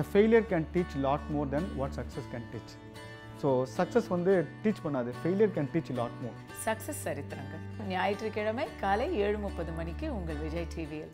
A failure can teach lot more than what success can teach. So success வந்து teach பண்ணாது. Failure can teach lot more success சரித்திரங்கள். ஞாயிற்றுக்கிழமை காலை ஏழு முப்பது மணிக்கு உங்கள் விஜய் டிவியில்